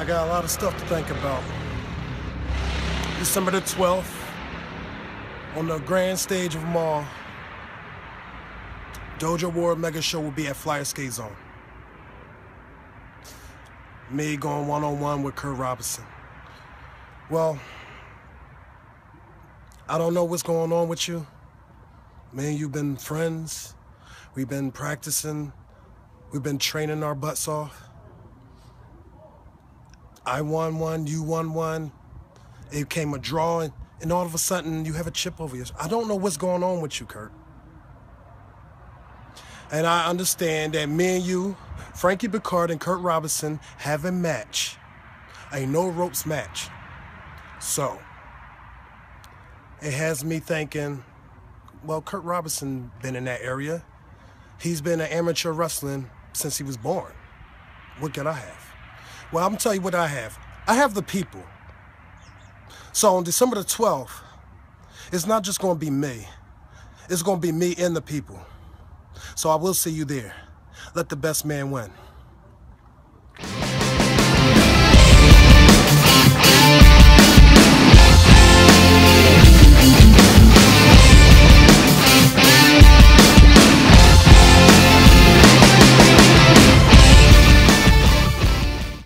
I got a lot of stuff to think about. December the 12th, on the grand stage of all, Dojo War Mega Show will be at Flyer Skate Zone. Me going one on one with Curt Robinson. Well, I don't know what's going on with you. Me and you've been friends. We've been practicing. We've been training our butts off. I won one, you won one. It came a draw, and, all of a sudden you have a chip over your. I don't know what's going on with you, Curt. And I understand that me and you, Frankie Pickard and Curt Robinson, have a match, a no ropes match. So it has me thinking, well, Curt Robinson been in that area. He's been an amateur wrestling since he was born. What could I have? Well, I'm gonna tell you what I have. I have the people. So on December the 12th, it's not just gonna be me. It's gonna be me and the people. So I will see you there. Let the best man win.